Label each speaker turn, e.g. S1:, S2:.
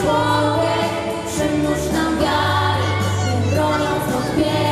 S1: chwałę, przymnóż nam wiary, broniąc od.